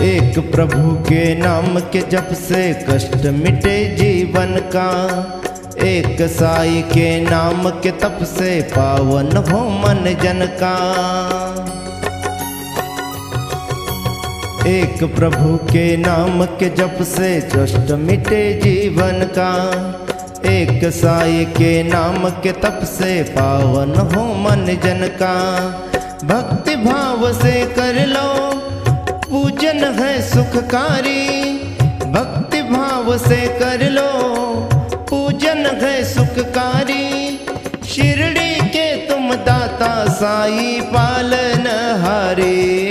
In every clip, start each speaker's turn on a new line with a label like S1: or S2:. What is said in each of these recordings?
S1: एक प्रभु के नाम के जप से कष्ट मिटे जीवन का। एक साई के नाम के तप से पावन हो मन जन का। एक प्रभु के नाम के जप से कष्ट मिटे जीवन का। एक साई के नाम के तप से पावन हो मन जन का। भक्ति भाव से कर लो पूजन है सुखकारी, भक्ति भाव से कर लो। पूजन है सुखकारी, शिरडी के तुम दाता साई पालन हारे।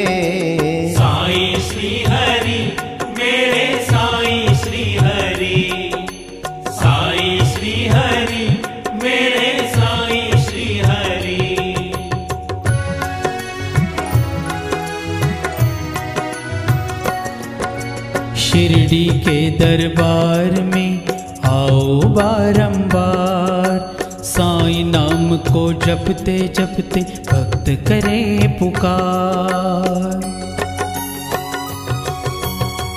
S2: शिरडी के दरबार में आओ बारंबार। साई नाम को जपते जपते भक्त करे पुकार।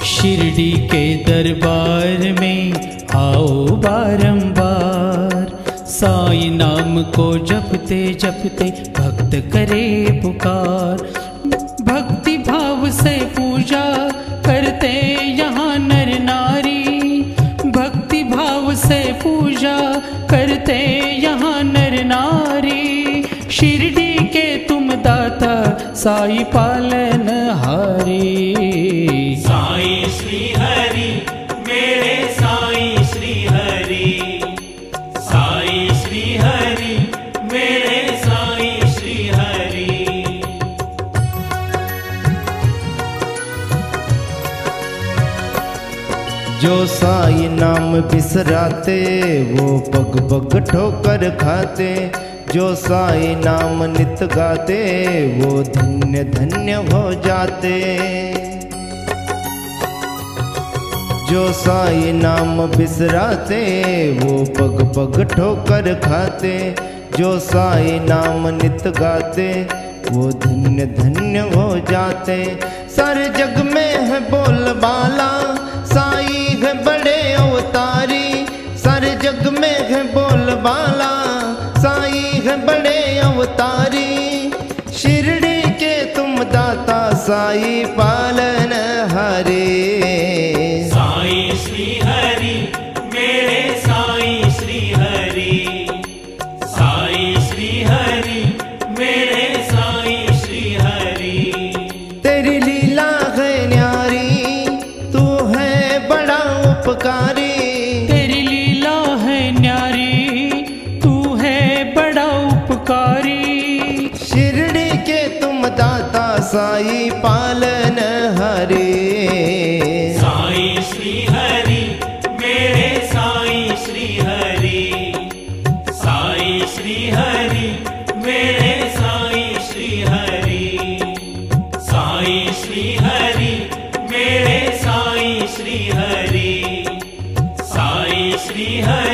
S2: शिरडी के दरबार में आओ बारंबार। साई नाम को जपते जपते भक्त करे पुकार। भक्ति भाव से पूजा करते यहाँ नर नारी। शिरडी के तुम दाता साई पालन हारी।
S1: जो साई नाम बिसराते, वो पग पग ठोकर खाते। जो साई नाम नित गाते, वो धन्य धन्य हो जाते। जो साई नाम बिसराते, वो पग पग ठोकर खाते। जो साई नाम नित गाते, वो धन्य धन्य हो जाते। सारे जग में है बोलबाला साई है बड़े अवतारी, सारे जग में है बोलबाला। साई है बड़े अवतारी, शिरडी के तुम दाता, साई पालन हरे।
S3: साई श्री हरि, मेरे साई श्री हरि। साई श्री हरि, मेरे
S1: उपकारी।
S2: तेरी लीला है न्यारी तू है बड़ा उपकारी।
S1: शिरडी के तुम दाता साई पालन हरे।
S3: साई श्री हरि मेरे साई श्री हरि साई श्री हरि मेरे हरि